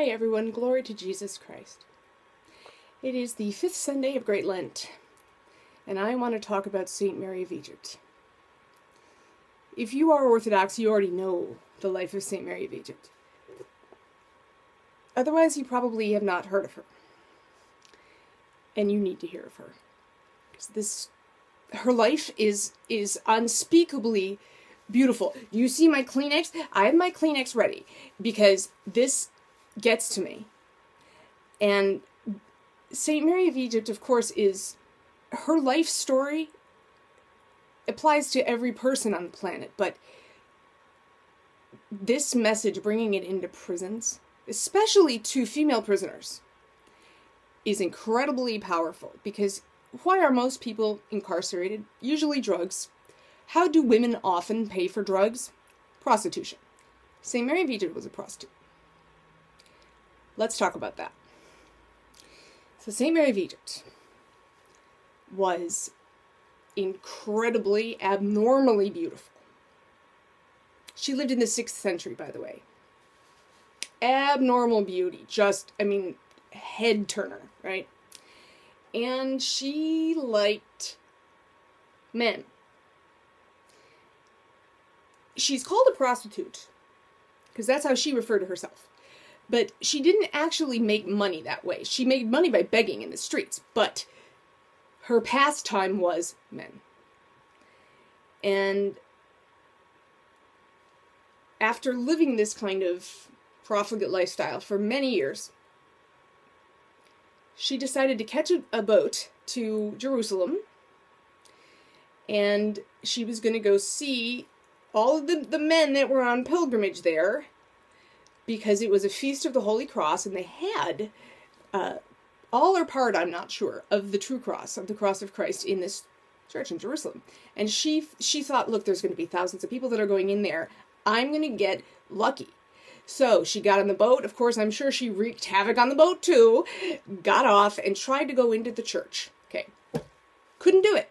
Hi, everyone. Glory to Jesus Christ. It is the fifth Sunday of Great Lent, and I want to talk about St. Mary of Egypt. If you are Orthodox, you already know the life of St. Mary of Egypt. Otherwise, you probably have not heard of her. And you need to hear of her. Because this her life is is unspeakably beautiful. You see my Kleenex? I have my Kleenex ready because this gets to me. And St. Mary of Egypt, of course, is her life story applies to every person on the planet, but this message, bringing it into prisons, especially to female prisoners, is incredibly powerful because why are most people incarcerated? Usually drugs. How do women often pay for drugs? Prostitution. St. Mary of Egypt was a prostitute. Let's talk about that. So, St. Mary of Egypt was incredibly, abnormally beautiful. She lived in the 6th century, by the way. Abnormal beauty. Just, I mean, head turner, right? And she liked men. She's called a prostitute because that's how she referred to herself. But she didn't actually make money that way. She made money by begging in the streets, but her pastime was men. And after living this kind of profligate lifestyle for many years, she decided to catch a, a boat to Jerusalem and she was going to go see all of the, the men that were on pilgrimage there because it was a feast of the Holy Cross, and they had uh, all or part, I'm not sure, of the true cross, of the cross of Christ in this church in Jerusalem. And she she thought, look, there's going to be thousands of people that are going in there. I'm going to get lucky. So she got on the boat. Of course, I'm sure she wreaked havoc on the boat too. Got off and tried to go into the church. Okay. Couldn't do it.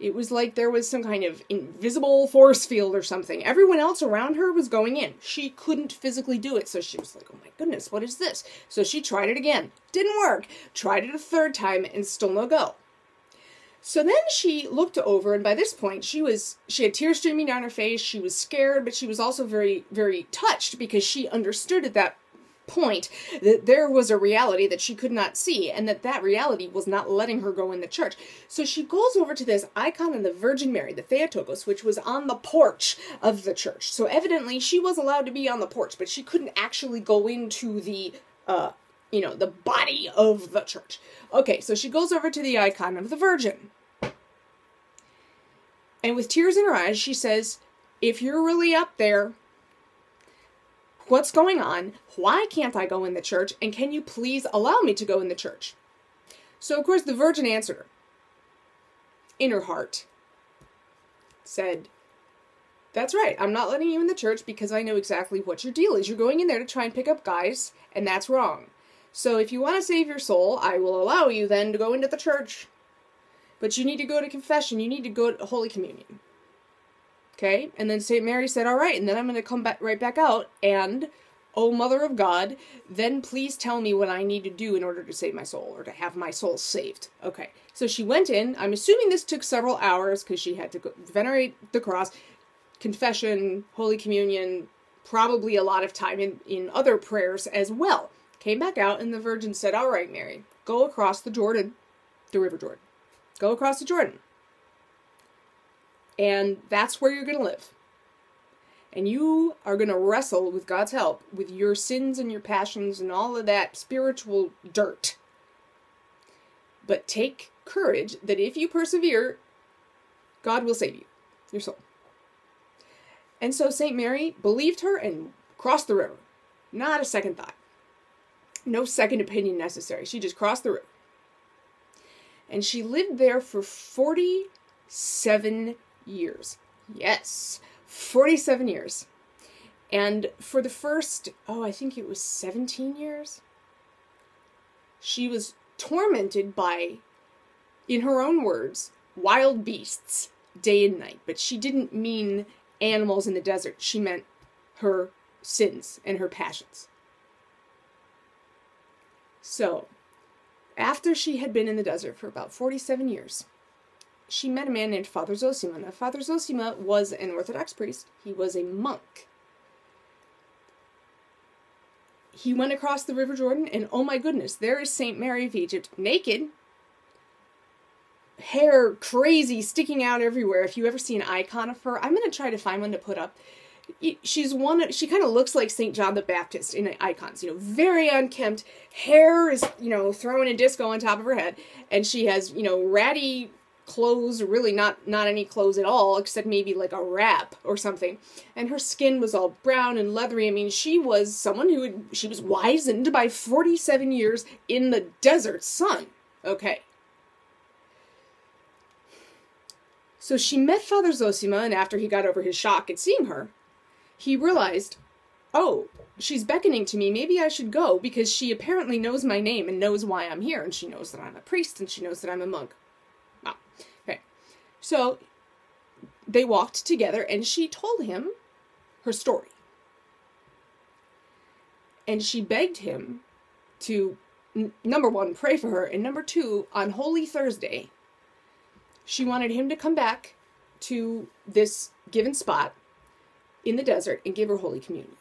It was like there was some kind of invisible force field or something. Everyone else around her was going in. She couldn't physically do it, so she was like, oh my goodness, what is this? So she tried it again. Didn't work. Tried it a third time and still no go. So then she looked over, and by this point, she was she had tears streaming down her face. She was scared, but she was also very, very touched because she understood at that point that there was a reality that she could not see and that that reality was not letting her go in the church. So she goes over to this icon of the Virgin Mary, the Theotokos, which was on the porch of the church. So evidently she was allowed to be on the porch, but she couldn't actually go into the uh you know, the body of the church. Okay, so she goes over to the icon of the Virgin. And with tears in her eyes, she says, If you're really up there, What's going on? Why can't I go in the church? And can you please allow me to go in the church? So, of course, the Virgin answered her in her heart, said, That's right, I'm not letting you in the church because I know exactly what your deal is. You're going in there to try and pick up guys, and that's wrong. So, if you want to save your soul, I will allow you then to go into the church. But you need to go to confession, you need to go to Holy Communion. Okay? And then St. Mary said, All right, and then I'm going to come back right back out and, oh Mother of God, then please tell me what I need to do in order to save my soul or to have my soul saved. Okay. So she went in. I'm assuming this took several hours because she had to go, venerate the cross, confession, Holy Communion, probably a lot of time in, in other prayers as well. Came back out, and the Virgin said, All right, Mary, go across the Jordan, the River Jordan. Go across the Jordan. And that's where you're going to live. And you are going to wrestle with God's help with your sins and your passions and all of that spiritual dirt. But take courage that if you persevere, God will save you, your soul. And so St. Mary believed her and crossed the river. Not a second thought. No second opinion necessary. She just crossed the river. And she lived there for 47 years. Yes, 47 years. And for the first, oh, I think it was 17 years, she was tormented by, in her own words, wild beasts day and night. But she didn't mean animals in the desert, she meant her sins and her passions. So, after she had been in the desert for about 47 years, she met a man named Father Zosima. Now, Father Zosima was an Orthodox priest, he was a monk. He went across the River Jordan, and oh my goodness, there is St. Mary of Egypt, naked, hair crazy, sticking out everywhere. If you ever see an icon of her, I'm going to try to find one to put up. She's one, she kind of looks like St. John the Baptist in icons, you know, very unkempt. Hair is, you know, throwing a disco on top of her head, and she has, you know, ratty clothes, really not not any clothes at all, except maybe like a wrap or something. And her skin was all brown and leathery. I mean, she was someone who had, she was wizened by 47 years in the desert sun. Okay. So she met Father Zosima, and after he got over his shock at seeing her, he realized, oh, she's beckoning to me. Maybe I should go because she apparently knows my name and knows why I'm here, and she knows that I'm a priest and she knows that I'm a monk. Ah, okay, so they walked together and she told him her story. And she begged him to, n- number one, pray for her, and number two, on Holy Thursday, she wanted him to come back to this given spot in the desert and give her Holy Communion.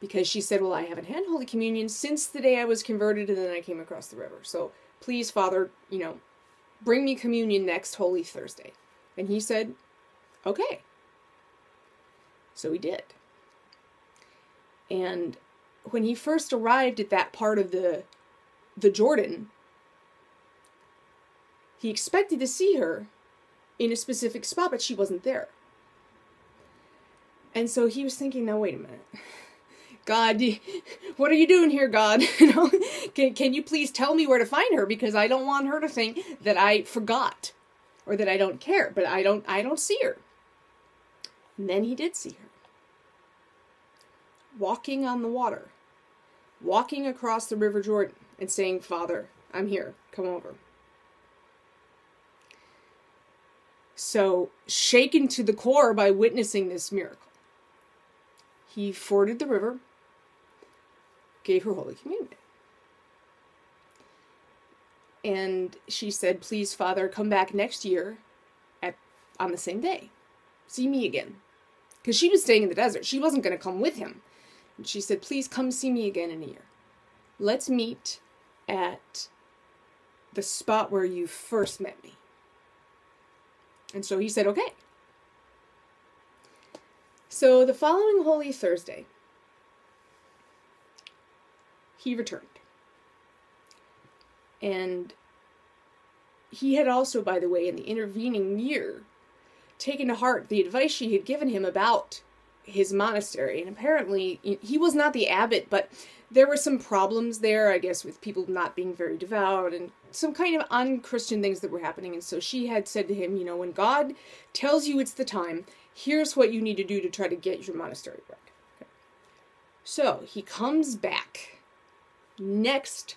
Because she said, Well, I haven't had Holy Communion since the day I was converted and then I came across the river. So please, Father, you know, Bring me communion next Holy Thursday. And he said, Okay. So he did. And when he first arrived at that part of the the Jordan, he expected to see her in a specific spot, but she wasn't there. And so he was thinking, now wait a minute. God, what are you doing here, God? you know, can, can you please tell me where to find her because I don't want her to think that I forgot or that I don't care, but I don't I don't see her. And then he did see her. Walking on the water. Walking across the River Jordan and saying, "Father, I'm here. Come over." So, shaken to the core by witnessing this miracle, he forded the river gave her Holy Communion. And she said, Please, Father, come back next year at, on the same day. See me again. Because she was staying in the desert. She wasn't going to come with him. And she said, Please come see me again in a year. Let's meet at the spot where you first met me. And so he said, Okay. So the following Holy Thursday, he returned. And he had also, by the way, in the intervening year, taken to heart the advice she had given him about his monastery. And apparently, he was not the abbot, but there were some problems there, I guess, with people not being very devout and some kind of unchristian things that were happening. And so she had said to him, you know, when God tells you it's the time, here's what you need to do to try to get your monastery back. Okay. So he comes back next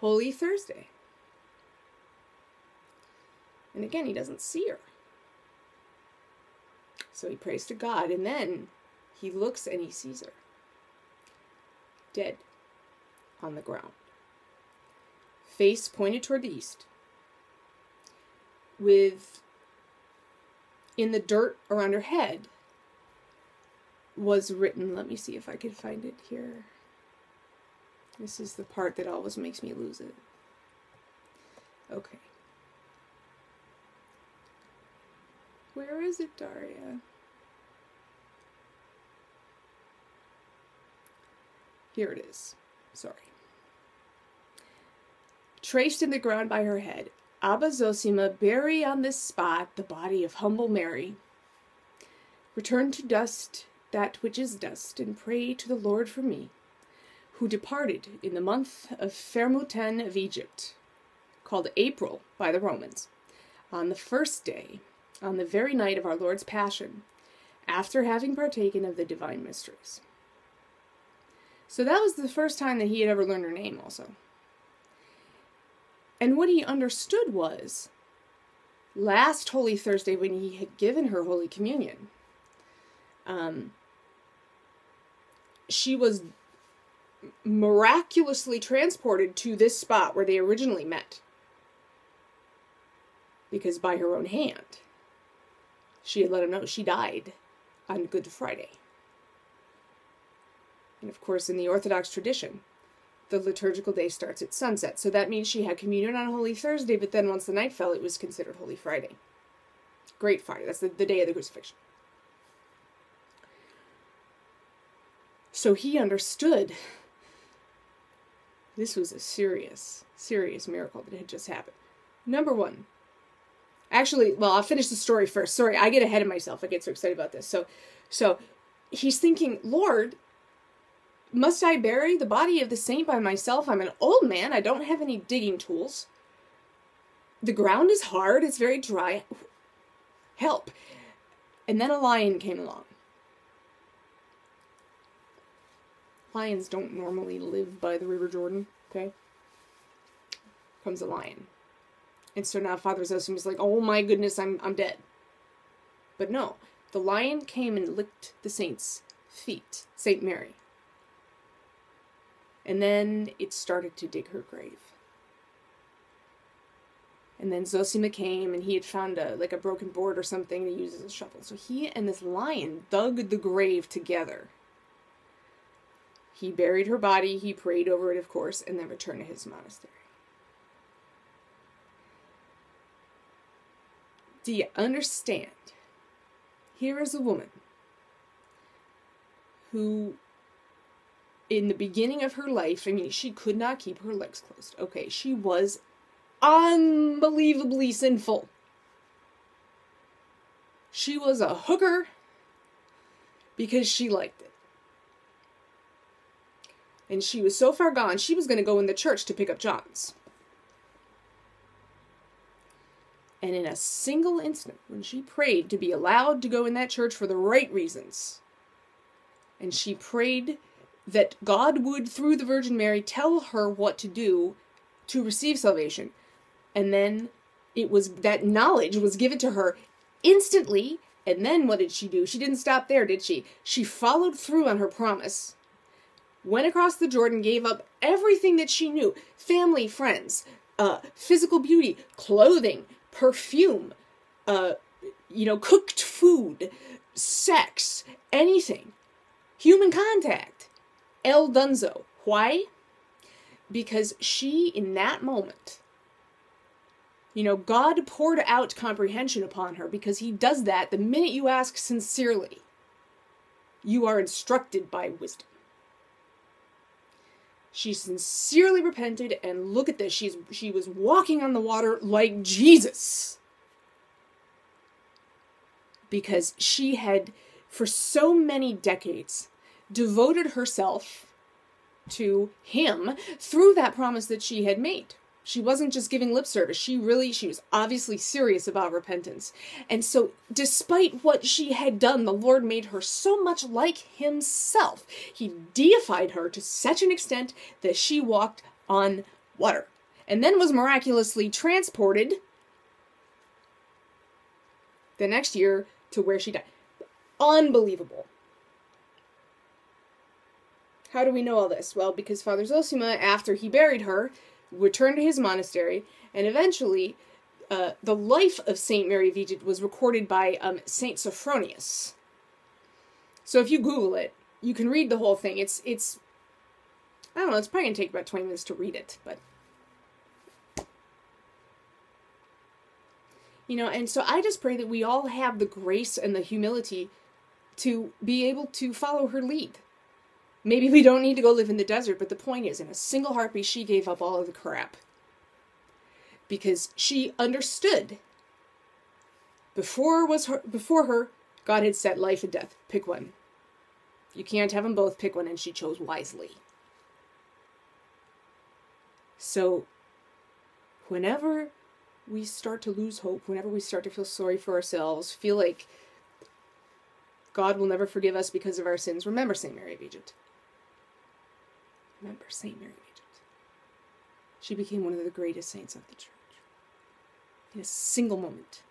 Holy Thursday. And again, he doesn't see her. So he prays to God, and then he looks and he sees her dead on the ground, face pointed toward the east, with in the dirt around her head was written, let me see if I can find it here. This is the part that always makes me lose it. Okay. Where is it, Daria? Here it is. Sorry. Traced in the ground by her head, Abba Zosima bury on this spot the body of humble Mary. Return to dust that which is dust, and pray to the Lord for me who departed in the month of Phermuten of Egypt, called April by the Romans, on the first day, on the very night of our Lord's Passion, after having partaken of the divine mysteries. So that was the first time that he had ever learned her name, also. And what he understood was last Holy Thursday, when he had given her Holy Communion, um, she was miraculously transported to this spot where they originally met. Because by her own hand, she had let him know she died on Good Friday. And of course, in the Orthodox tradition, the liturgical day starts at sunset. So that means she had communion on Holy Thursday, but then once the night fell, it was considered Holy Friday. Great Friday. That's the, the day of the crucifixion. So he understood this was a serious, serious miracle that had just happened. Number one, actually, well, I'll finish the story first. Sorry, I get ahead of myself. I get so excited about this. So, so he's thinking, Lord, must I bury the body of the saint by myself? I'm an old man. I don't have any digging tools. The ground is hard. It's very dry. Help. And then a lion came along. Lions don't normally live by the River Jordan, okay? Comes a lion. And so now Father Zosima is like, oh my goodness, I'm, I'm dead. But no, the lion came and licked the saint's feet, Saint Mary. And then it started to dig her grave. And then Zosima came and he had found a like a broken board or something to use as a shovel. So he and this lion dug the grave together. He buried her body, he prayed over it, of course, and then returned to his monastery. Do you understand? Here is a woman who, in the beginning of her life, I mean, she could not keep her legs closed. Okay, she was unbelievably sinful. She was a hooker because she liked it. And she was so far gone, she was going to go in the church to pick up Johns. And in a single instant, when she prayed to be allowed to go in that church for the right reasons, and she prayed that God would, through the Virgin Mary, tell her what to do to receive salvation. And then it was that knowledge was given to her instantly. And then what did she do? She didn't stop there, did she? She followed through on her promise went across the Jordan, gave up everything that she knew family, friends, uh, physical beauty, clothing, perfume, uh, you know, cooked food, sex, anything, human contact. El Dunzo. Why? Because she, in that moment, you know, God poured out comprehension upon her because He does that the minute you ask sincerely. You are instructed by wisdom. She sincerely repented, and look at this. She's she was walking on the water like Jesus. Because she had, for so many decades, devoted herself to him through that promise that she had made. She wasn't just giving lip service. She really, she was obviously serious about repentance. And so, despite what she had done, the Lord made her so much like Himself. He deified her to such an extent that she walked on water and then was miraculously transported the next year to where she died. Unbelievable. How do we know all this? Well, because Father Zosima, after he buried her, returned to his monastery, and eventually uh, the life of Saint Mary of Egypt was recorded by um, Saint Sophronius. So if you Google it, you can read the whole thing. It's it's I don't know. It's probably gonna take about twenty minutes to read it, but you know. And so I just pray that we all have the grace and the humility to be able to follow her lead. Maybe we don't need to go live in the desert, but the point is, in a single heartbeat, she gave up all of the crap. Because she understood before was her before her, God had set life and death. Pick one. You can't have them both, pick one, and she chose wisely. So whenever we start to lose hope, whenever we start to feel sorry for ourselves, feel like God will never forgive us because of our sins, remember St. Mary of Egypt. Remember St. Mary Egypt. She became one of the greatest saints of the church. In a single moment.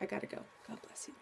I gotta go. God bless you.